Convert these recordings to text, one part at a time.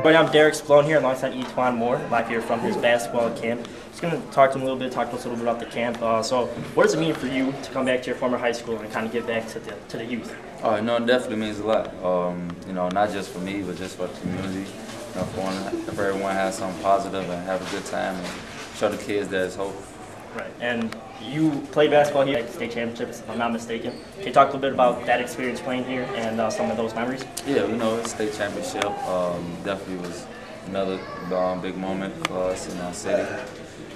But I'm Derek Spallone here alongside E'Twaun Moore, live here from his basketball camp. Just going to talk to him a little bit, talk to us a little bit about the camp. Uh, so, what does it mean for you to come back to your former high school and kind of give back to the to the youth? Oh, know, it definitely means a lot. Um, you know, not just for me, but just for the community. You know, for, one, if everyone has something positive and have a good time and show the kids there's hope. Right. And you played basketball here at the state championships, if I'm not mistaken. Can you talk a little bit about that experience playing here and uh, some of those memories? Yeah, you know, state championship um, definitely was another um, big moment for us in our city.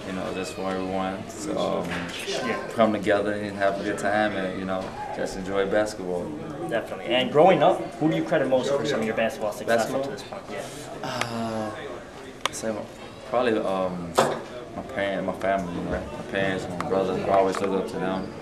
You know, just for everyone to um, Yeah. come together and have a good time and, you know, just enjoy basketball. Definitely. And growing up, who do you credit most for some of your basketball success up Basketball? to this point? Yeah. Uh, my, probably um, my parents, my family, you know, my parents, my brother. I always look up to them.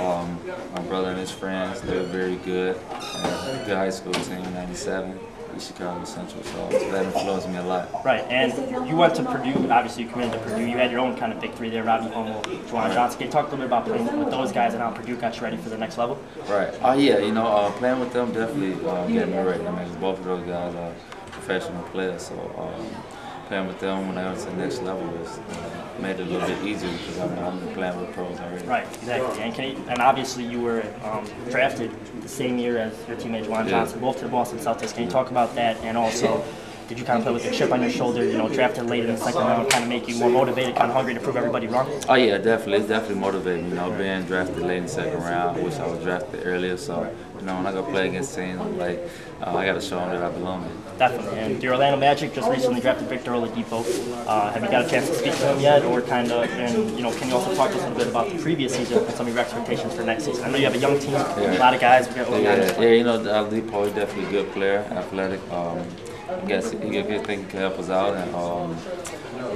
Um, my brother and his friends, they were very good. Uh, good high school team, '97, East Chicago Central. So that influenced me a lot. Right, and you went to Purdue. Obviously, you committed to Purdue. You had your own kind of big three there: Robbie Hummel, JaJuan Johnson. Can you talk a little bit about playing with those guys and how Purdue got you ready for the next level? Right. Oh yeah, you know, uh, playing with them definitely uh, getting me ready. I mean, both of those guys are professional players, so um, playing with them when I went to the next level was uh, made it a little bit easier because I'm, I'm playing with pros already. Right, exactly. And can you, and obviously, you were um, drafted the same year as your teammate JaJuan Yeah. Johnson, both to the Boston Celtics. Can you talk about that? And also, did you kind of play with a chip on your shoulder? You know, drafted late in the second round, kind of make you more motivated, kind of hungry to prove everybody wrong? Oh yeah, definitely. It's definitely motivating. You know, being drafted late in the second round. I wish I was drafted earlier. So, you know, when I go play against teams, like, uh, I got to show them that I belong there. Definitely. And the Orlando Magic just recently drafted Victor Oladipo. Uh, have you got a chance to speak to him yet, or kind of? And you know, can you also talk to us a little bit about the previous season and some of your expectations for next season? I know you have a young team, yeah. a lot of guys. We got Yeah, yeah, you know, Oladipo is definitely a good player, athletic. Um, I guess good thing can help us out. And um,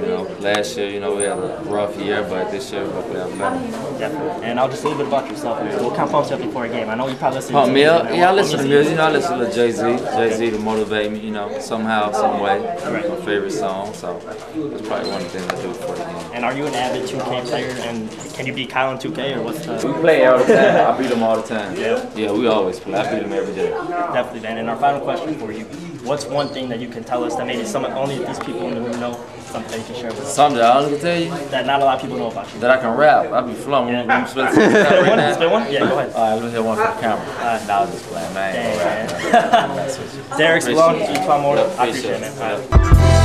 you know, last year, you know, we had a rough year, but this year we'll play better. Definitely. And I'll just a little bit about yourself. What kind of pumps you up before a game? I know you probably listen Pump to me music, up. man. Yeah, I listen to music. You know, I listen to Jay Z. Jay Z to motivate me. You know, somehow, some way. Right. My favorite song. So that's probably one of the things I do game. And are you an avid 2K player? And can you beat Kyle in 2K, or what's the? We play all the time. I beat them all the time. Yeah. Yeah, we always play. I beat them every day. Definitely, man. And our final question for you: What's one thing that you can tell us that maybe some only these people in the room know, something that you can share with us Something that I only can tell you that not a lot of people know about you? that I can rap. I be flowing. Yeah. I'm supposed to rap Spit one. Spit one. Yeah, go ahead. All right, let me hear one for the camera. Nah, I was just playing, man. I ain't gonna rap. Dang, man. Derek Spallone, Appreciate it. E'Twaun Moore. I appreciate it, man. it. All right.